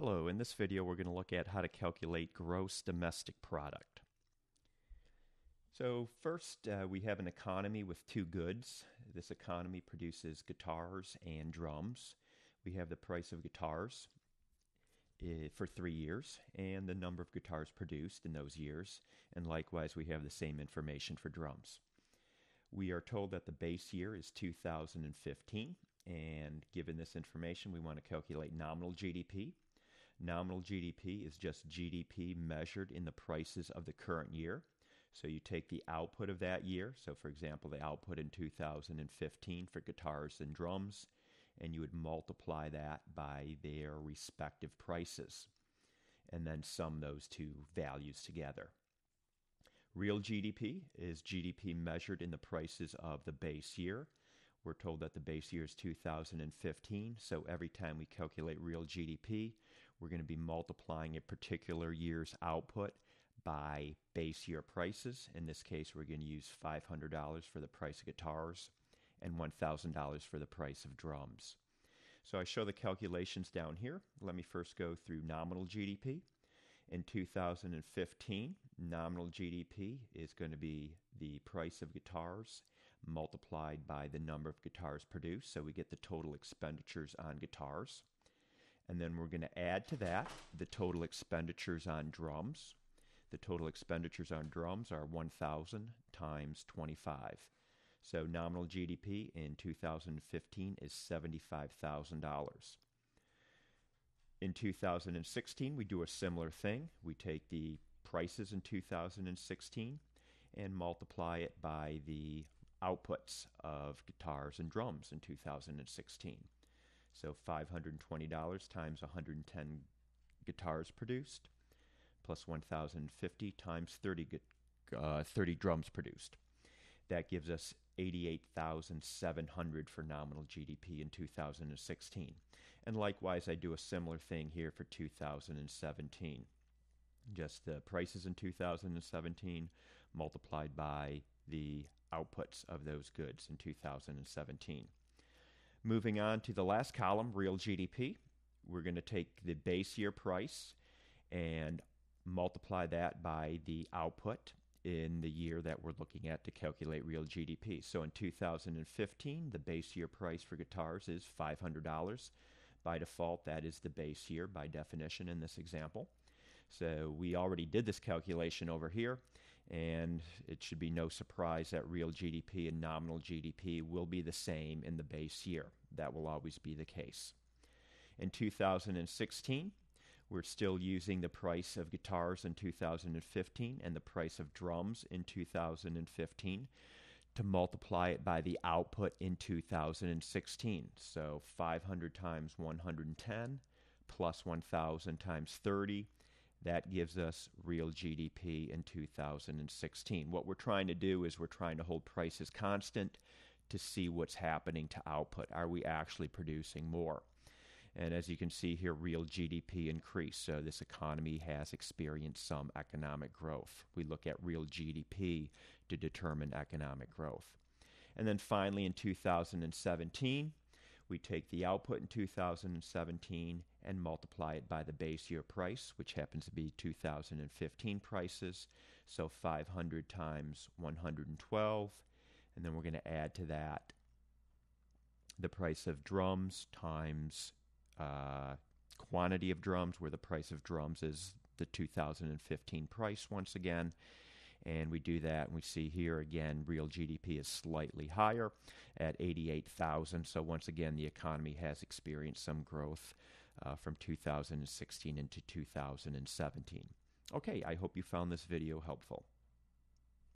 Hello, in this video we're going to look at how to calculate gross domestic product. So first uh, we have an economy with two goods. This economy produces guitars and drums. We have the price of guitars uh, for three years and the number of guitars produced in those years. And likewise we have the same information for drums. We are told that the base year is 2015 and given this information we want to calculate nominal GDP Nominal GDP is just GDP measured in the prices of the current year. So you take the output of that year, so for example, the output in 2015 for guitars and drums, and you would multiply that by their respective prices, and then sum those two values together. Real GDP is GDP measured in the prices of the base year. We're told that the base year is 2015, so every time we calculate real GDP, we're going to be multiplying a particular year's output by base year prices. In this case, we're going to use $500 for the price of guitars and $1,000 for the price of drums. So I show the calculations down here. Let me first go through nominal GDP. In 2015, nominal GDP is going to be the price of guitars multiplied by the number of guitars produced. So we get the total expenditures on guitars. And then we're going to add to that the total expenditures on drums. The total expenditures on drums are 1,000 times 25. So nominal GDP in 2015 is $75,000. In 2016, we do a similar thing. We take the prices in 2016 and multiply it by the outputs of guitars and drums in 2016. So $520 times 110 guitars produced, plus 1,050 times 30, uh, 30 drums produced. That gives us 88,700 for nominal GDP in 2016. And likewise, I do a similar thing here for 2017. Just the prices in 2017 multiplied by the outputs of those goods in 2017. Moving on to the last column, real GDP. We're going to take the base year price and multiply that by the output in the year that we're looking at to calculate real GDP. So in 2015, the base year price for guitars is $500. By default, that is the base year by definition in this example. So we already did this calculation over here, and it should be no surprise that real GDP and nominal GDP will be the same in the base year. That will always be the case. In 2016, we're still using the price of guitars in 2015 and the price of drums in 2015 to multiply it by the output in 2016. So 500 times 110 plus 1,000 times 30 that gives us real GDP in 2016. What we're trying to do is we're trying to hold prices constant to see what's happening to output. Are we actually producing more? And as you can see here, real GDP increased. So this economy has experienced some economic growth. We look at real GDP to determine economic growth. And then finally, in 2017, we take the output in 2017 and multiply it by the base year price, which happens to be 2015 prices. So 500 times 112. And then we're going to add to that the price of drums times uh, quantity of drums, where the price of drums is the 2015 price once again. And we do that, and we see here again, real GDP is slightly higher at 88,000. So once again, the economy has experienced some growth uh, from 2016 into 2017. Okay, I hope you found this video helpful.